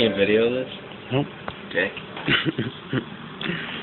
you video this? Nope. Dick.